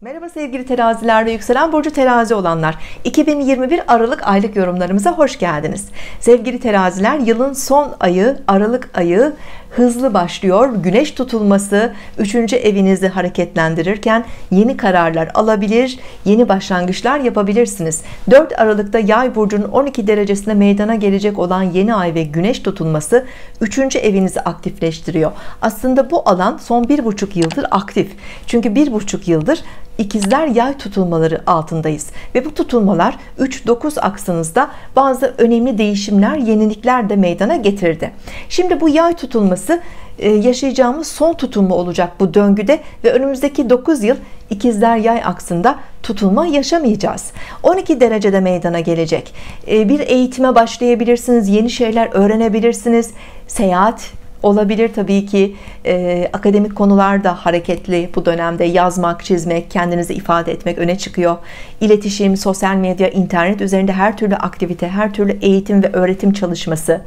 Merhaba sevgili teraziler ve yükselen burcu terazi olanlar 2021 Aralık aylık yorumlarımıza hoş geldiniz sevgili teraziler yılın son ayı Aralık ayı hızlı başlıyor güneş tutulması 3. evinizi hareketlendirirken yeni kararlar alabilir yeni başlangıçlar yapabilirsiniz 4 Aralık'ta yay burcunun 12 derecesinde meydana gelecek olan yeni ay ve güneş tutulması 3. evinizi aktifleştiriyor aslında bu alan son bir buçuk yıldır aktif çünkü bir buçuk yıldır ikizler yay tutulmaları altındayız. Ve bu tutulmalar 3-9 aksınızda bazı önemli değişimler yenilikler de meydana getirdi. Şimdi bu yay tutulması e, yaşayacağımız son tutulma olacak bu döngüde ve önümüzdeki 9 yıl ikizler yay aksında tutulma yaşamayacağız. 12 derecede meydana gelecek. E, bir eğitime başlayabilirsiniz yeni şeyler öğrenebilirsiniz. Seyahat olabilir. Tabii ki e, akademik konularda hareketli bu dönemde. Yazmak çizmek kendinizi ifade etmek öne çıkıyor. İletişim sosyal medya internet üzerinde her türlü aktivite her türlü eğitim ve öğretim çalışması.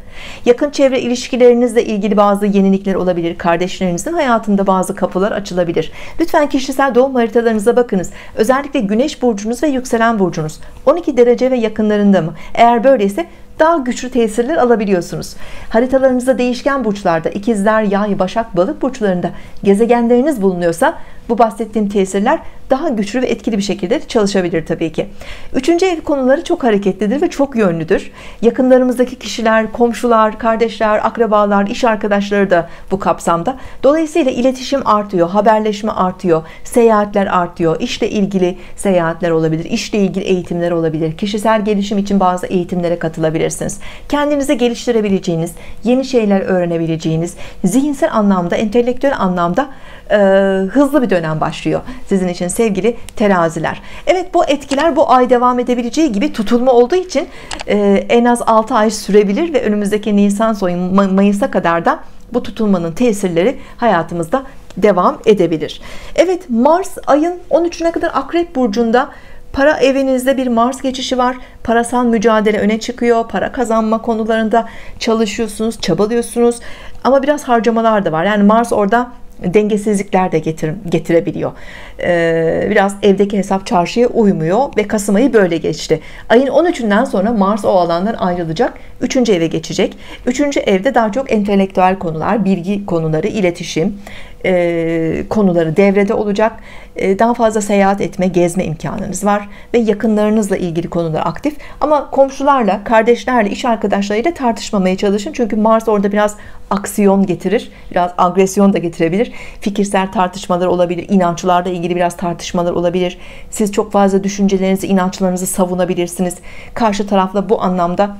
Yakın çevre ilişkilerinizle ilgili bazı yenilikler olabilir. Kardeşlerinizin hayatında bazı kapılar açılabilir. Lütfen kişisel doğum haritalarınıza bakınız. Özellikle güneş burcunuz ve yükselen burcunuz. 12 derece ve yakınlarında mı? Eğer böyleyse daha güçlü tesirler alabiliyorsunuz. Haritalarınızda değişken burçlarda ikizler yay başak balık burçlarında gezegenleriniz bulunuyorsa bu bahsettiğim tesirler daha güçlü ve etkili bir şekilde çalışabilir tabii ki. Üçüncü ev konuları çok hareketlidir ve çok yönlüdür. Yakınlarımızdaki kişiler komşular kardeşler akrabalar iş arkadaşları da bu kapsamda. Dolayısıyla iletişim artıyor haberleşme artıyor seyahatler artıyor. İşle ilgili seyahatler olabilir işle ilgili eğitimler olabilir. Kişisel gelişim için bazı eğitimlere katılabilirsiniz. Kendinizi geliştirebileceğiniz yeni şeyler öğrenebileceğiniz zihinsel anlamda entelektüel anlamda e, hızlı bir dönem başlıyor. Sizin için sevgili teraziler. Evet bu etkiler bu ay devam edebileceği gibi tutulma olduğu için e, en az 6 ay sürebilir ve önümüzdeki Nisan sonu Mayıs'a kadar da bu tutulmanın tesirleri hayatımızda devam edebilir. Evet Mars ayın 13'üne kadar Akrep Burcu'nda para evinizde bir Mars geçişi var. Parasal mücadele öne çıkıyor. Para kazanma konularında çalışıyorsunuz çabalıyorsunuz. Ama biraz harcamalar da var. Yani Mars orada dengesizlikler de getir, getirebiliyor ee, biraz evdeki hesap çarşıya uymuyor ve Kasım ayı böyle geçti ayın 13'ünden sonra Mars o alandan ayrılacak 3. eve geçecek 3. evde daha çok entelektüel konular bilgi konuları iletişim e, konuları devrede olacak. E, daha fazla seyahat etme gezme imkanınız var ve yakınlarınızla ilgili konular aktif. Ama komşularla kardeşlerle iş arkadaşlarıyla tartışmamaya çalışın. Çünkü Mars orada biraz aksiyon getirir biraz agresyon da getirebilir. Fikirsel tartışmalar olabilir inançlarla ilgili biraz tartışmalar olabilir. Siz çok fazla düşüncelerinizi inançlarınızı savunabilirsiniz. Karşı tarafla bu anlamda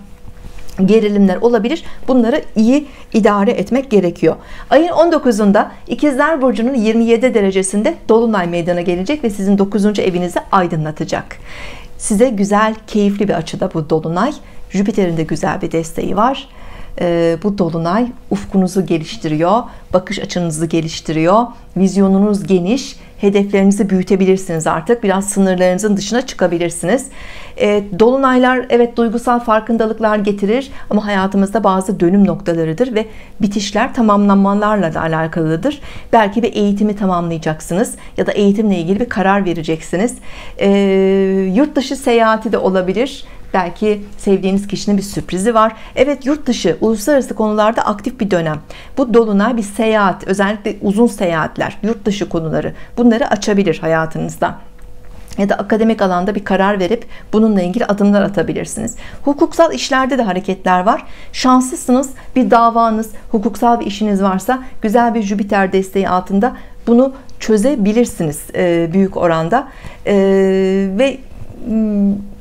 gerilimler olabilir. Bunları iyi idare etmek gerekiyor. Ayın 19'unda ikizler burcunun 27 derecesinde dolunay meydana gelecek ve sizin 9. evinizi aydınlatacak. Size güzel keyifli bir açıda bu dolunay Jüpiter'in de güzel bir desteği var. Ee, bu dolunay ufkunuzu geliştiriyor bakış açınızı geliştiriyor vizyonunuz geniş hedeflerinizi büyütebilirsiniz artık. Biraz sınırlarınızın dışına çıkabilirsiniz. E, Dolunaylar evet duygusal farkındalıklar getirir ama hayatımızda bazı dönüm noktalarıdır ve bitişler tamamlanmalarla da alakalıdır. Belki bir eğitimi tamamlayacaksınız ya da eğitimle ilgili bir karar vereceksiniz. E, yurt dışı seyahati de olabilir belki sevdiğiniz kişinin bir sürprizi var. Evet yurt dışı uluslararası konularda aktif bir dönem. Bu dolunay bir seyahat özellikle uzun seyahatler yurt dışı konuları bunları açabilir hayatınızda. Ya da akademik alanda bir karar verip bununla ilgili adımlar atabilirsiniz. Hukuksal işlerde de hareketler var. Şanslısınız bir davanız hukuksal bir işiniz varsa güzel bir Jüpiter desteği altında bunu çözebilirsiniz büyük oranda. Ve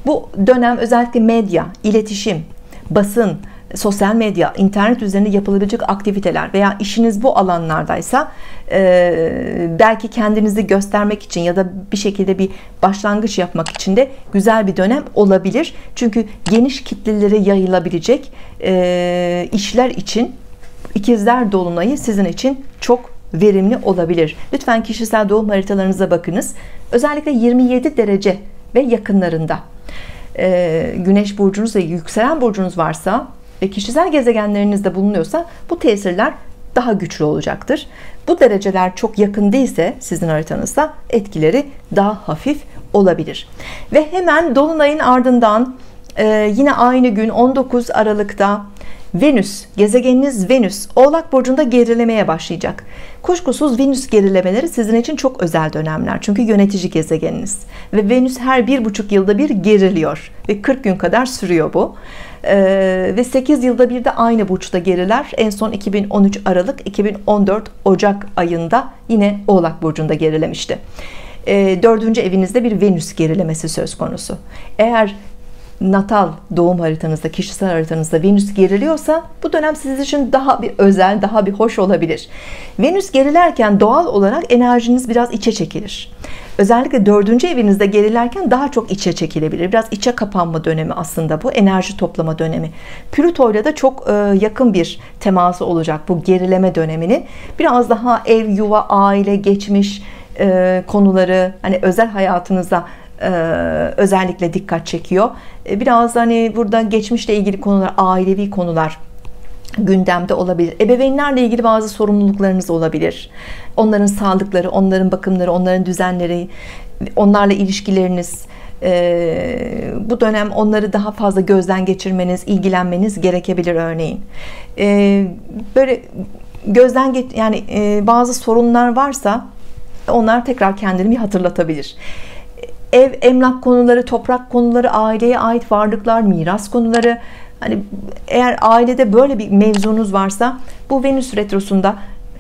bu dönem özellikle medya iletişim basın sosyal medya internet üzerinde yapılabilecek aktiviteler veya işiniz bu alanlardaysa e, belki kendinizi göstermek için ya da bir şekilde bir başlangıç yapmak için de güzel bir dönem olabilir. Çünkü geniş kitlelere yayılabilecek e, işler için ikizler dolunayı sizin için çok verimli olabilir. Lütfen kişisel doğum haritalarınıza bakınız. Özellikle 27 derece ve yakınlarında e, güneş burcunuz ve yükselen burcunuz varsa ve kişisel gezegenlerinizde bulunuyorsa bu tesirler daha güçlü olacaktır. Bu dereceler çok yakın değilse sizin haritanızda etkileri daha hafif olabilir. Ve hemen dolunayın ardından e, yine aynı gün 19 Aralık'ta Venüs, gezegeniniz Venüs Oğlak Burcu'nda gerilemeye başlayacak. Kuşkusuz Venüs gerilemeleri sizin için çok özel dönemler. Çünkü yönetici gezegeniniz. Ve Venüs her bir buçuk yılda bir geriliyor. Ve 40 gün kadar sürüyor bu. Ee, ve 8 yılda bir de aynı burçta geriler. En son 2013 Aralık, 2014 Ocak ayında yine Oğlak Burcu'nda gerilemişti. Ee, dördüncü evinizde bir Venüs gerilemesi söz konusu. Eğer natal doğum haritanızda, kişisel haritanızda Venüs geriliyorsa bu dönem sizin için daha bir özel, daha bir hoş olabilir. Venüs gerilerken doğal olarak enerjiniz biraz içe çekilir. Özellikle dördüncü evinizde gerilerken daha çok içe çekilebilir. Biraz içe kapanma dönemi aslında bu. Enerji toplama dönemi. Plüto ile de çok e, yakın bir teması olacak bu gerileme döneminin. Biraz daha ev, yuva, aile, geçmiş e, konuları hani özel hayatınıza özellikle dikkat çekiyor. E, biraz hani burada geçmişle ilgili konular, ailevi konular gündemde olabilir. Ebeveynlerle ilgili bazı sorumluluklarınız olabilir. Onların sağlıkları, onların bakımları, onların düzenleri, onlarla ilişkileriniz, e, bu dönem onları daha fazla gözden geçirmeniz, ilgilenmeniz gerekebilir örneğin. böyle gözden geç yani bazı sorunlar varsa onlar tekrar kendini bir hatırlatabilir ev, emlak konuları, toprak konuları, aileye ait varlıklar, miras konuları. Hani eğer ailede böyle bir mevzunuz varsa bu Venüs retrosunda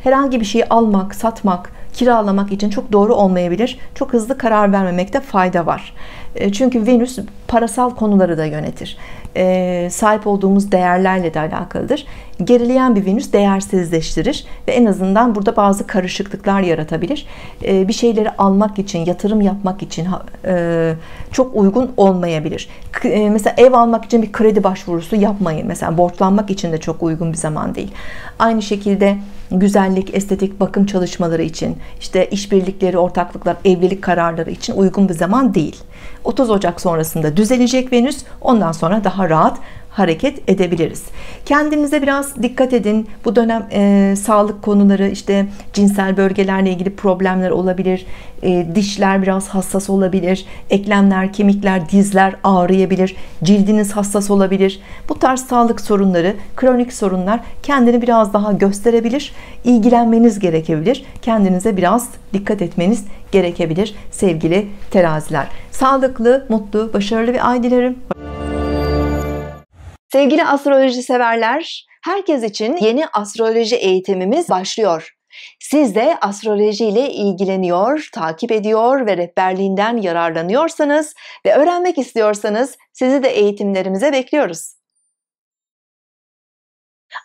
herhangi bir şeyi almak, satmak, kiralamak için çok doğru olmayabilir. Çok hızlı karar vermemekte fayda var. E, çünkü Venüs parasal konuları da yönetir. E, sahip olduğumuz değerlerle de alakalıdır. Gerileyen bir Venüs değersizleştirir ve en azından burada bazı karışıklıklar yaratabilir. E, bir şeyleri almak için, yatırım yapmak için çok uygun olmayabilir. Mesela ev almak için bir kredi başvurusu yapmayın. Mesela borçlanmak için de çok uygun bir zaman değil. Aynı şekilde güzellik, estetik, bakım çalışmaları için, işte işbirlikleri, ortaklıklar, evlilik kararları için uygun bir zaman değil. 30 Ocak sonrasında düzelecek Venüs. Ondan sonra rahat hareket edebiliriz. Kendinize biraz dikkat edin. Bu dönem e, sağlık konuları işte cinsel bölgelerle ilgili problemler olabilir. E, dişler biraz hassas olabilir. Eklemler, kemikler, dizler ağrıyabilir. Cildiniz hassas olabilir. Bu tarz sağlık sorunları, kronik sorunlar kendini biraz daha gösterebilir. İlgilenmeniz gerekebilir. Kendinize biraz dikkat etmeniz gerekebilir sevgili teraziler. Sağlıklı, mutlu, başarılı bir ay dilerim. Sevgili astroloji severler, herkes için yeni astroloji eğitimimiz başlıyor. Siz de astroloji ile ilgileniyor, takip ediyor ve rehberliğinden yararlanıyorsanız ve öğrenmek istiyorsanız sizi de eğitimlerimize bekliyoruz.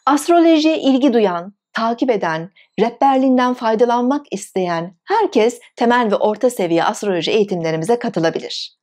Astrolojiye ilgi duyan, takip eden, rehberliğinden faydalanmak isteyen herkes temel ve orta seviye astroloji eğitimlerimize katılabilir.